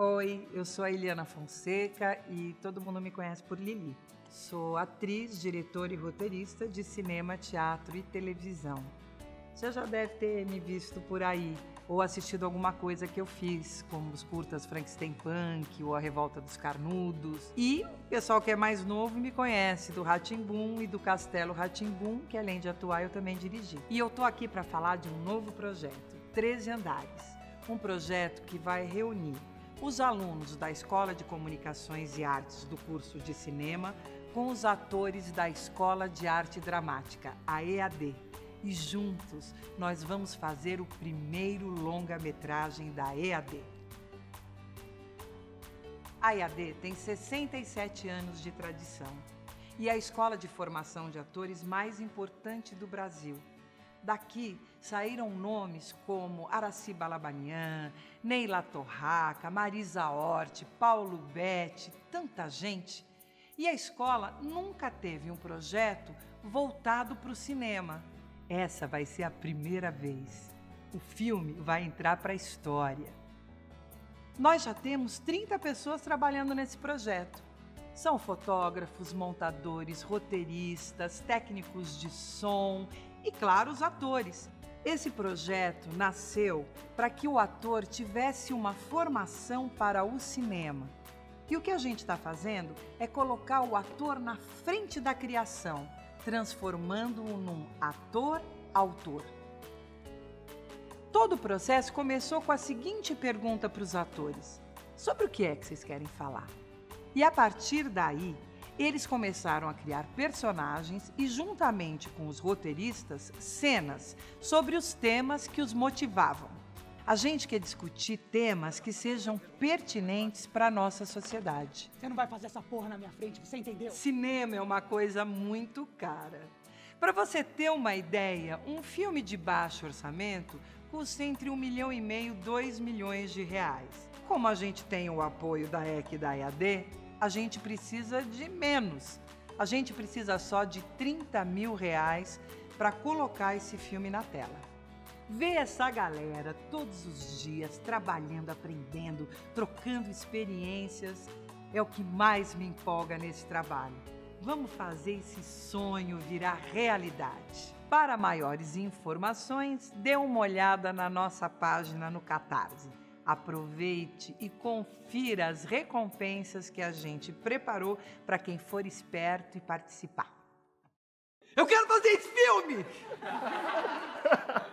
Oi, eu sou a Eliana Fonseca e todo mundo me conhece por Lili. Sou atriz, diretora e roteirista de cinema, teatro e televisão. Você já deve ter me visto por aí ou assistido alguma coisa que eu fiz, como os curtas Frankenstein Punk ou A Revolta dos Carnudos. E o pessoal que é mais novo me conhece do Ratimbum e do Castelo Ratimbum, que além de atuar eu também dirigi. E eu tô aqui para falar de um novo projeto, 13 Andares. Um projeto que vai reunir os alunos da Escola de Comunicações e Artes do curso de cinema com os atores da Escola de Arte Dramática, a EAD e juntos nós vamos fazer o primeiro longa-metragem da EAD. A EAD tem 67 anos de tradição e é a escola de formação de atores mais importante do Brasil. Daqui saíram nomes como Araci Balabanian, Neila Torraca, Marisa Hort, Paulo Betti, tanta gente. E a escola nunca teve um projeto voltado para o cinema. Essa vai ser a primeira vez. O filme vai entrar para a história. Nós já temos 30 pessoas trabalhando nesse projeto. São fotógrafos, montadores, roteiristas, técnicos de som e, claro, os atores. Esse projeto nasceu para que o ator tivesse uma formação para o cinema. E o que a gente está fazendo é colocar o ator na frente da criação transformando-o num ator-autor. Todo o processo começou com a seguinte pergunta para os atores: sobre o que é que vocês querem falar? E a partir daí, eles começaram a criar personagens e, juntamente com os roteiristas, cenas sobre os temas que os motivavam. A gente quer discutir temas que sejam pertinentes para a nossa sociedade. Você não vai fazer essa porra na minha frente, você entendeu? Cinema é uma coisa muito cara. Para você ter uma ideia, um filme de baixo orçamento custa entre um milhão e meio e dois milhões de reais. Como a gente tem o apoio da EC e da EAD, a gente precisa de menos. A gente precisa só de 30 mil reais para colocar esse filme na tela. Ver essa galera todos os dias trabalhando, aprendendo, trocando experiências é o que mais me empolga nesse trabalho. Vamos fazer esse sonho virar realidade. Para maiores informações, dê uma olhada na nossa página no Catarse. Aproveite e confira as recompensas que a gente preparou para quem for esperto e participar. Eu quero fazer esse filme!